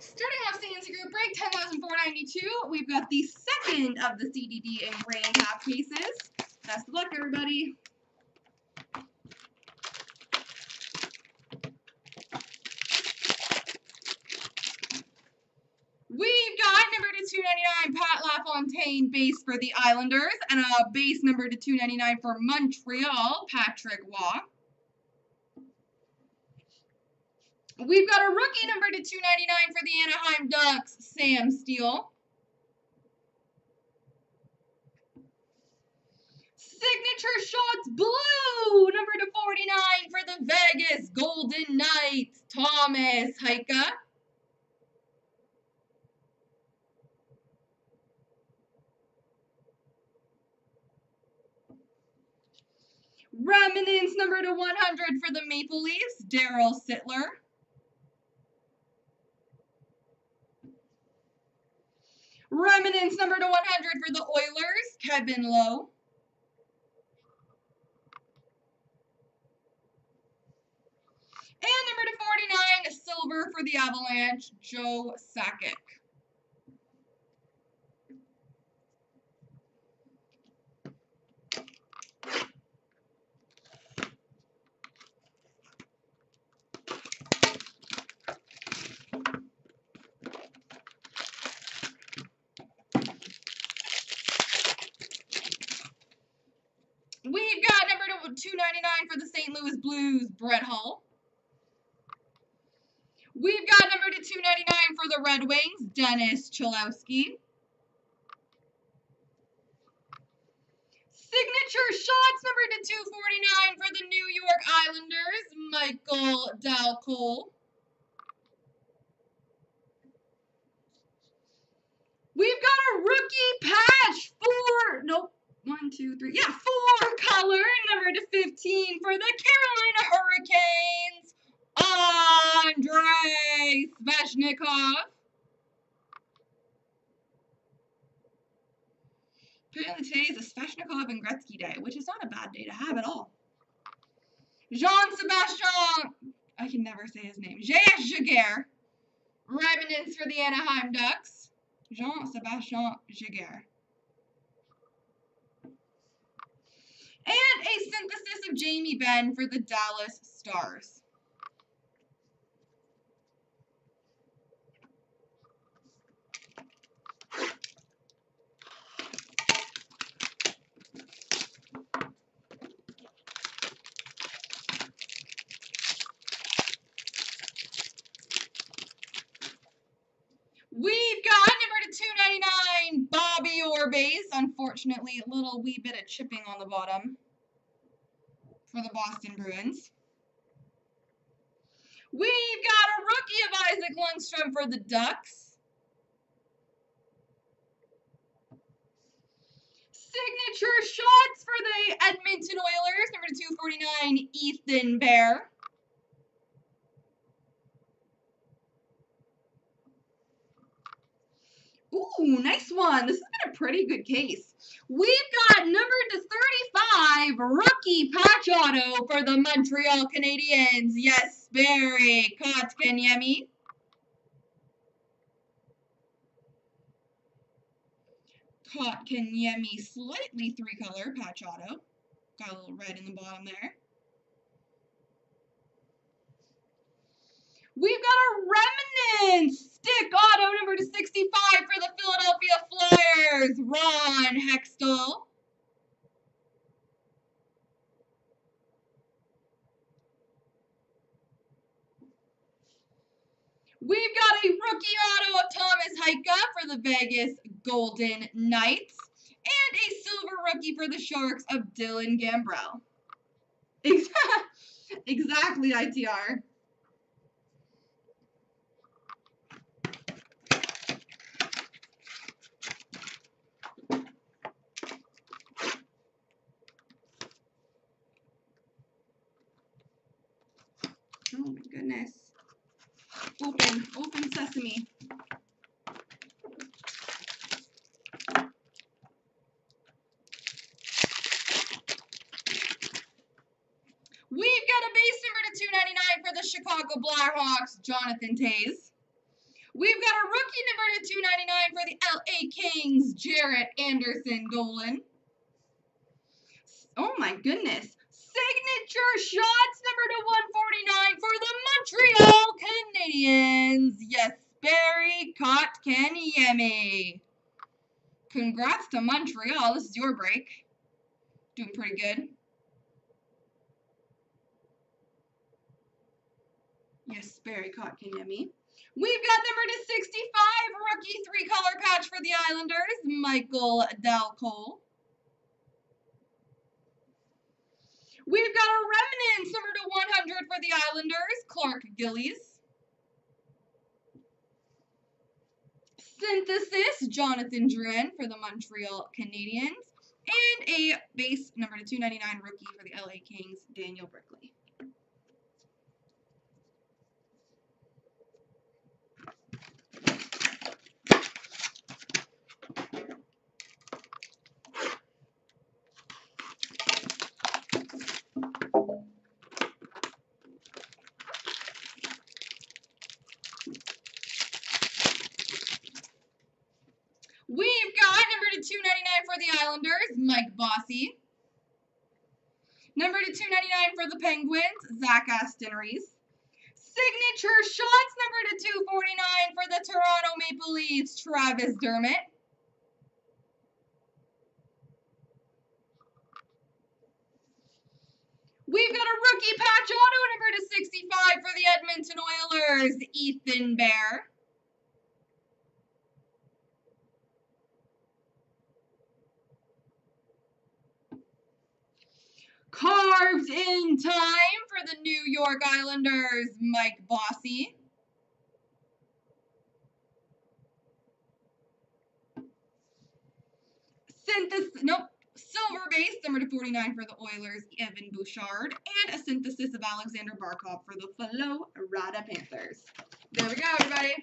Starting off CNC Group Break 10,492, we've got the second of the CDD and grain cap cases. Best of luck, everybody. We've got number to 299 Pat LaFontaine base for the Islanders and a base number to 299 for Montreal, Patrick Roy. We've got a rookie number to 299 for the Anaheim Ducks, Sam Steel. Signature Shots Blue, number to 49 for the Vegas Golden Knights, Tomas Hyka. Remnants number to 100 for the Maple Leafs, Darryl Sittler. Remnants number to 100 for the Oilers, Kevin Lowe. And number to 49, silver for the Avalanche, Joe Sakic. We've number 299 for the St. Louis Blues, Brett Hull. We've got number to 299 for the Red Wings, Dennis Cholowski. Signature shots number to 249 for the New York Islanders, Michael Dal Colle. We've got a rookie patch for, nope, one, two, three, yeah, four color, number to 15 for the Carolina Hurricanes, Andrei Svechnikov. Apparently today is a Svechnikov and Gretzky day, which is not a bad day to have at all. Jean-Sebastien, I can never say his name, J.S. Giguere, remnants for the Anaheim Ducks, Jean-Sebastien Giguere. And a synthesis of Jamie Benn for the Dallas Stars. We've got number to 299, Orbe's. Unfortunately, a little wee bit of chipping on the bottom for the Boston Bruins. We've got a rookie of Isaac Lundestrom for the Ducks. Signature shots for the Edmonton Oilers, number 249, Ethan Bear. Ooh, nice one. This has been a pretty good case. We've got number to 35, rookie patch auto for the Montreal Canadiens. Jesperi Kotkaniemi. Kotkaniemi, slightly three-color patch auto. Got a little red in the bottom there. We've got a remnant stick auto number to 65 for the Philadelphia Flyers, Ron Hextall. We've got a rookie auto of Tomas Hyka for the Vegas Golden Knights. And a silver rookie for the Sharks of Dylan Gambrell. exactly, ITR. Oh my goodness. Open, sesame. We've got a base number to 299 for the Chicago Blackhawks, Jonathan Toews. We've got a rookie number to 299 for the LA Kings, Jaret Anderson Dolan. Oh my goodness. Signature shots number to 149 for the Montreal Canadiens. Barry Kotkaniemi. Congrats to Montreal. This is your break. Doing pretty good. Jesperi caught Kotkaniemi. We've got number to 65, rookie three-color patch for the Islanders, Michael Dal Colle. We've got a remnants number to 100 for the Islanders, Clark Gillies. Synthesis, Jonathan Drouin for the Montreal Canadiens. And a base number to 299 rookie for the LA Kings, Daniel Brickley. We've got number to 299 for the Islanders, Mike Bossy. Number to 299 for the Penguins, Zach Aston Reese. Signature shots number to 249 for the Toronto Maple Leafs, Travis Dermott. We've got a rookie patch auto number to 65 for the Edmonton Oilers, Ethan Bear. In time for the New York Islanders, Mike Bossy. Synthesis, nope, silver base, number to 49 for the Oilers, Evan Bouchard, and a synthesis of Aleksander Barkov for the Florida Panthers. There we go, everybody.